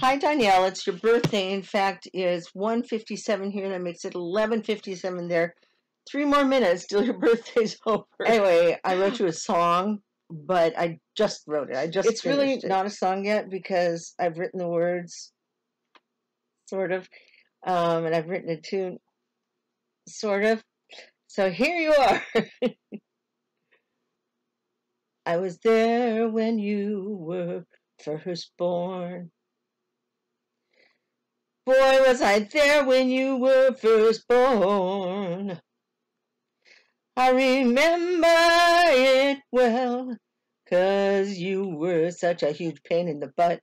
Hi, Danielle. It's your birthday. In fact, it's 157 here. And that makes it 11.57 there. Three more minutes till your birthday's over. Anyway, I wrote you a song, but I just wrote it. I just It's really it. not a song yet because I've written the words, sort of, um, and I've written a tune, sort of. So here you are. I was there when you were first born. Boy, was I there when you were first born. I remember it well, 'cause you were such a huge pain in the butt.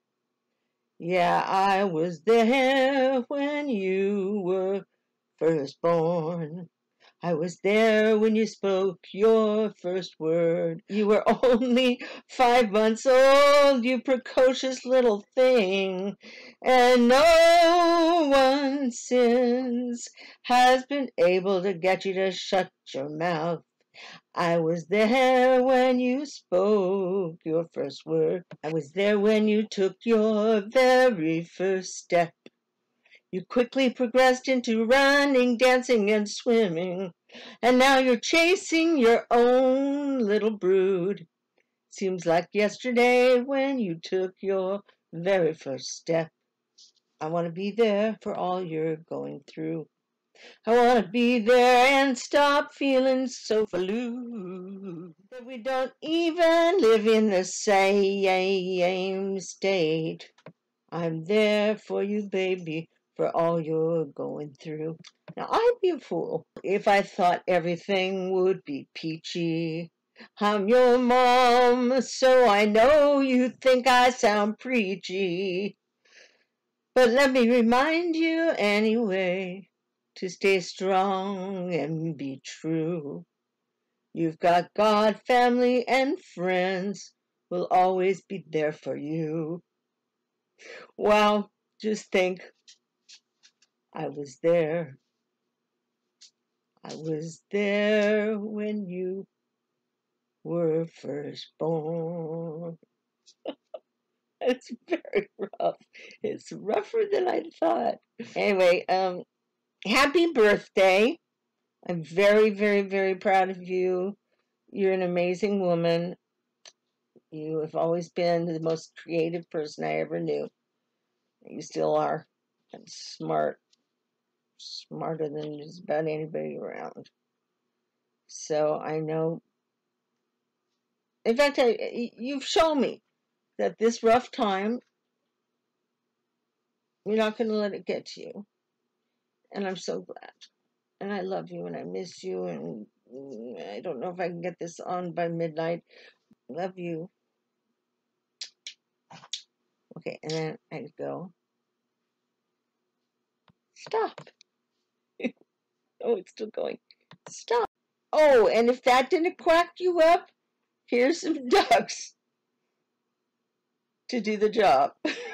Yeah, I was there when you were first born. I was there when you spoke your first word. You were only five months old, you precocious little thing. And no one since has been able to get you to shut your mouth. I was there when you spoke your first word. I was there when you took your very first step. You quickly progressed into running, dancing, and swimming. And now you're chasing your own little brood. Seems like yesterday when you took your very first step. I want to be there for all you're going through. I want to be there and stop feeling so blue that we don't even live in the same state. I'm there for you, baby, for all you're going through. Now, I'd be a fool if I thought everything would be peachy. I'm your mom, so I know you think I sound preachy. But let me remind you anyway to stay strong and be true. You've got God, family, and friends will always be there for you. Well, just think I was there. I was there when you were first born. it's very rough. It's rougher than I thought. Anyway, um, happy birthday. I'm very, very, very proud of you. You're an amazing woman. You have always been the most creative person I ever knew. You still are. And smart smarter than just about anybody around. So I know. In fact, I, you've shown me that this rough time, you're not going to let it get to you. And I'm so glad. And I love you and I miss you. And mm, I don't know if I can get this on by midnight. Love you. Okay, and then I go. Stop. Oh, it's still going. Stop. Oh, and if that didn't quack you up, here's some ducks to do the job.